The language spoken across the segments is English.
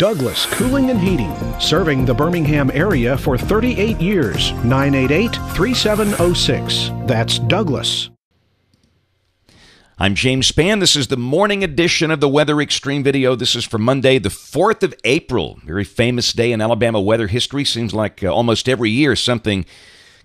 Douglas Cooling and Heating, serving the Birmingham area for 38 years. 988 3706. That's Douglas. I'm James Spann. This is the morning edition of the Weather Xtreme video. This is for Monday, the 4th of April. Very famous day in Alabama weather history. Seems like uh, almost every year something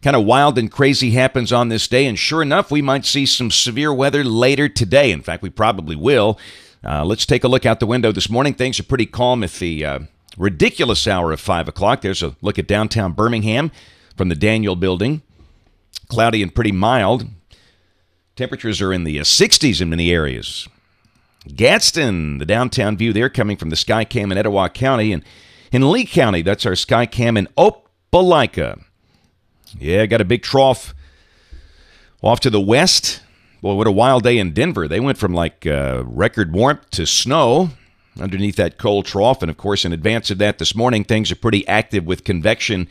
kind of wild and crazy happens on this day. And sure enough, we might see some severe weather later today. In fact, we probably will. Uh, let's take a look out the window this morning. Things are pretty calm at the uh, ridiculous hour of 5 o'clock. There's a look at downtown Birmingham from the Daniel building. Cloudy and pretty mild. Temperatures are in the 60s uh, in many areas. Gadsden, the downtown view there coming from the Skycam in Etowah County. And in Lee County, that's our Skycam in Opelika. Yeah, got a big trough off to the west. Boy, what a wild day in Denver. They went from like uh, record warmth to snow underneath that cold trough. And of course, in advance of that this morning, things are pretty active with convection.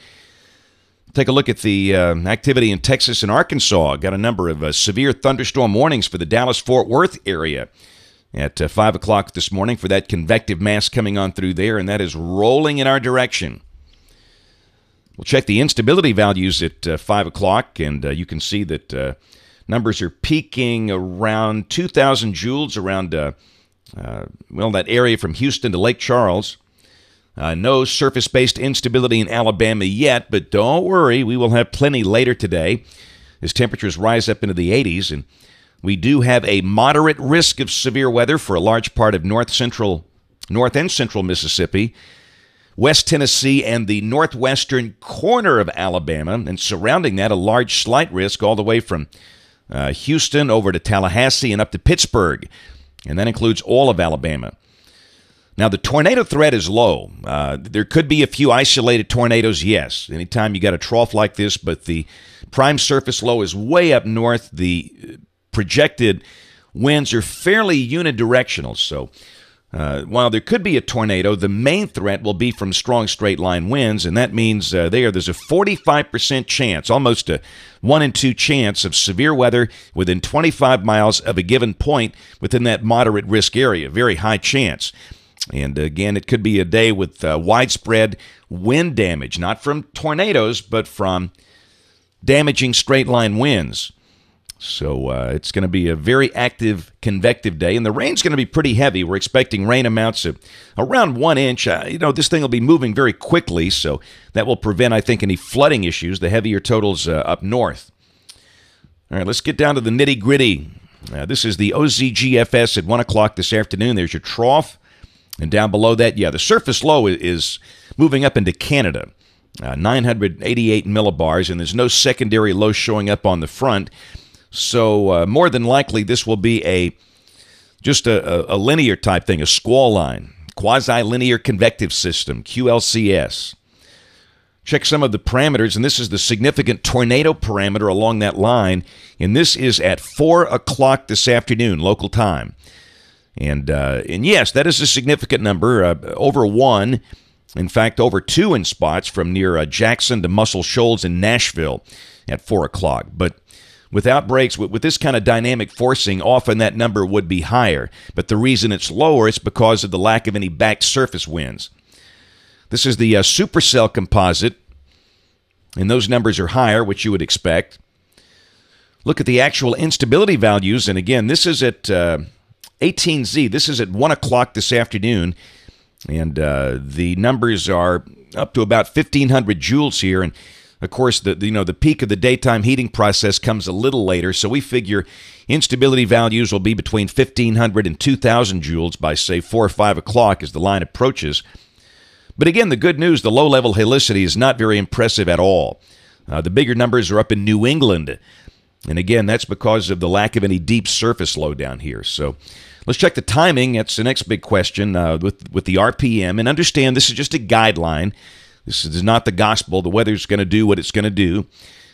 Take a look at the uh, activity in Texas and Arkansas. Got a number of uh, severe thunderstorm warnings for the Dallas Fort Worth area at uh, 5 o'clock this morning for that convective mass coming on through there, and that is rolling in our direction. We'll check the instability values at uh, 5 o'clock, and uh, you can see that numbers are peaking around 2,000 joules around, uh, uh, well, that area from Houston to Lake Charles. Uh, no surface based instability in Alabama yet, but don't worry, we will have plenty later today as temperatures rise up into the 80s. And we do have a moderate risk of severe weather for a large part of north central, north and central Mississippi. West Tennessee and the northwestern corner of Alabama, and surrounding that, a large slight risk all the way from uh, Houston over to Tallahassee and up to Pittsburgh. And that includes all of Alabama. Now, the tornado threat is low. Uh, there could be a few isolated tornadoes, yes. Anytime you got a trough like this, but the prime surface low is way up north. The projected winds are fairly unidirectional. So uh, while there could be a tornado, the main threat will be from strong straight line winds, and that means uh, there there's a 45% chance, almost a one in two chance of severe weather within 25 miles of a given point within that moderate risk area. Very high chance. And again, it could be a day with uh, widespread wind damage, not from tornadoes, but from damaging straight line winds. So uh, it's going to be a very active convective day, and the rain's going to be pretty heavy. We're expecting rain amounts of around one inch. Uh, you know, this thing will be moving very quickly, so that will prevent, I think, any flooding issues. The heavier totals uh, up north. All right, let's get down to the nitty gritty. Uh, this is the 0Z GFS at one o'clock this afternoon. There's your trough, and down below that, yeah, the surface low is moving up into Canada. Uh, 988 millibars, and there's no secondary low showing up on the front. So uh, more than likely, this will be a just a, a linear type thing, a squall line, quasi-linear convective system, QLCS. Check some of the parameters, and this is the significant tornado parameter along that line, and this is at four o'clock this afternoon, local time. And uh, and yes, that is a significant number, uh, over one. In fact, over two in spots from near uh, Jackson to Muscle Shoals in Nashville at four o'clock. But Without breaks, with, with this kind of dynamic forcing, often that number would be higher. But the reason it's lower is because of the lack of any back surface winds. This is the uh, supercell composite, and those numbers are higher, which you would expect. Look at the actual instability values, and again, this is at uh, 18Z. This is at 1 o'clock this afternoon, and uh, the numbers are up to about 1,500 joules here. And of course, the you know the peak of the daytime heating process comes a little later, so we figure instability values will be between 1500 and 2000 joules by say four or five o'clock as the line approaches. But again, the good news: the low-level helicity is not very impressive at all. Uh, the bigger numbers are up in New England, and again, that's because of the lack of any deep surface low down here. So. Let's check the timing. That's the next big question uh, with with the RPM, and understand this is just a guideline. This is not the gospel. The weather's going to do what it's going to do.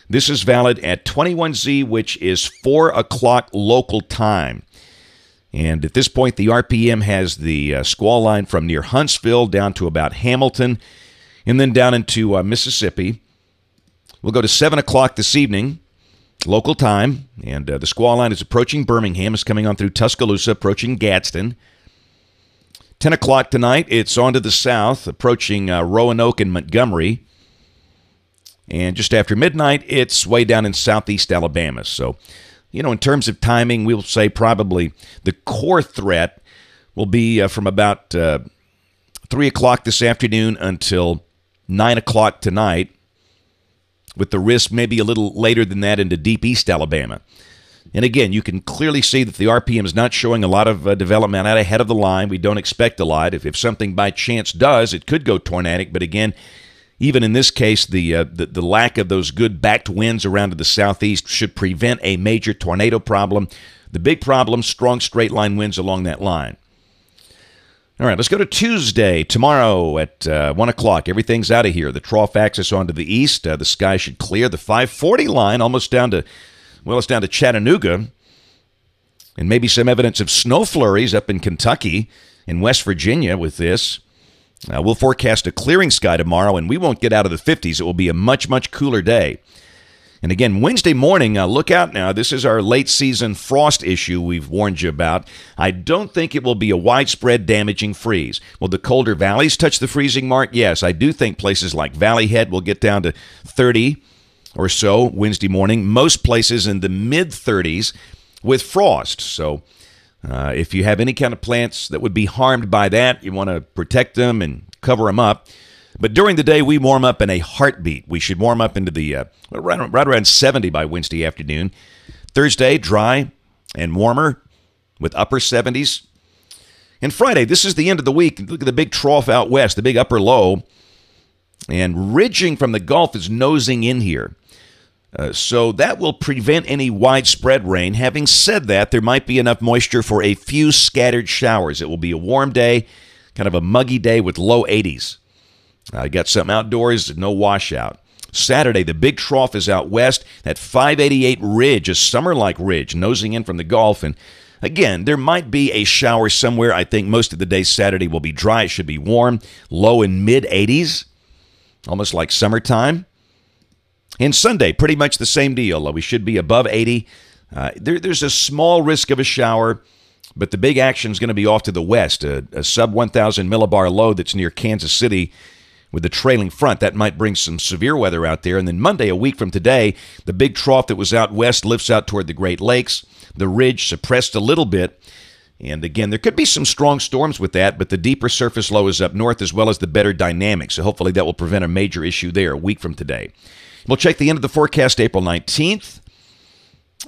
This is valid at 21Z, which is 4 o'clock local time. And at this point, the RPM has the uh, squall line from near Huntsville down to about Hamilton and then down into uh, Mississippi. We'll go to 7 o'clock this evening, local time. And uh, the squall line is approaching Birmingham, is coming on through Tuscaloosa, approaching Gadsden. 10 o'clock tonight, it's on to the south, approaching uh, Roanoke and Montgomery. And just after midnight, it's way down in southeast Alabama. So, you know, in terms of timing, we'll say probably the core threat will be uh, from about uh, 3 o'clock this afternoon until 9 o'clock tonight, with the risk maybe a little later than that into deep east Alabama. And again, you can clearly see that the RPM is not showing a lot of uh, development out ahead of the line. We don't expect a lot. If, if something by chance does, it could go tornadic. But again, even in this case, the, uh, the, the lack of those good backed winds around to the southeast should prevent a major tornado problem. The big problem: strong straight line winds along that line. All right, let's go to Tuesday tomorrow at uh, one o'clock. Everything's out of here. The trough axis onto the east. Uh, the sky should clear. The 540 line almost down to well, it's down to Chattanooga, and maybe some evidence of snow flurries up in Kentucky and West Virginia with this. Uh, we'll forecast a clearing sky tomorrow, and we won't get out of the 50s. It will be a much, much cooler day. And again, Wednesday morning, uh, look out now. This is our late season frost issue we've warned you about. I don't think it will be a widespread damaging freeze. Will the colder valleys touch the freezing mark? Yes, I do think places like Valley Head will get down to 30 or so Wednesday morning. Most places in the mid 30s with frost. So uh, if you have any kind of plants that would be harmed by that, you want to protect them and cover them up. But during the day, we warm up in a heartbeat. We should warm up into the uh, right, right around 70 by Wednesday afternoon. Thursday, dry and warmer with upper 70s. And Friday, this is the end of the week. Look at the big trough out west, the big upper low. And ridging from the Gulf is nosing in here. Uh, so that will prevent any widespread rain. Having said that, there might be enough moisture for a few scattered showers. It will be a warm day, kind of a muggy day with low 80s. I uh, got some outdoors, no washout. Saturday, the big trough is out west. That 588 ridge, a summer like ridge, nosing in from the Gulf. And again, there might be a shower somewhere. I think most of the day Saturday will be dry. It should be warm, low in mid 80s, almost like summertime. And Sunday, pretty much the same deal. We should be above 80. Uh, there, there's a small risk of a shower, but the big action is going to be off to the west, a, a sub 1,000 millibar low that's near Kansas City with the trailing front. That might bring some severe weather out there. And then Monday, a week from today, the big trough that was out west lifts out toward the Great Lakes. The ridge suppressed a little bit. And again, there could be some strong storms with that, but the deeper surface low is up north as well as the better dynamics. So hopefully that will prevent a major issue there a week from today. We'll check the end of the forecast April 19th.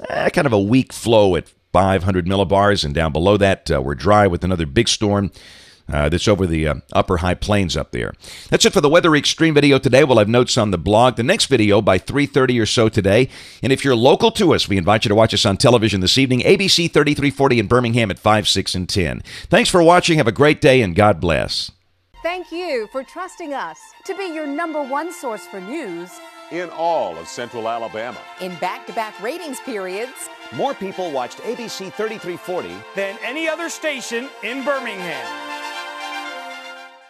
Eh, kind of a weak flow at 500 millibars, and down below that, uh, we're dry with another big storm. Uh, that's over the uh, upper high plains up there. That's it for the Weather Xtreme video today. We'll have notes on the blog. The next video by 3.30 or so today. And if you're local to us, we invite you to watch us on television this evening, ABC 3340 in Birmingham at 5, 6, and 10. Thanks for watching. Have a great day, and God bless. Thank you for trusting us to be your number one source for news in all of central Alabama. In back to back ratings periods, more people watched ABC 3340 than any other station in Birmingham.